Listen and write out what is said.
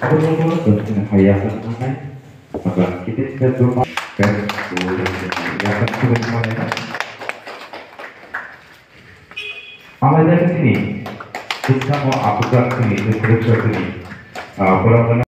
Apa yang kamu terus hayatan mana? Maka kita sudah berumah kan? Hayatan sudah mana? আমাদের তিনি শিক্ষা ও আপকার তিনি সুরক্ষা তিনি পরম্পরা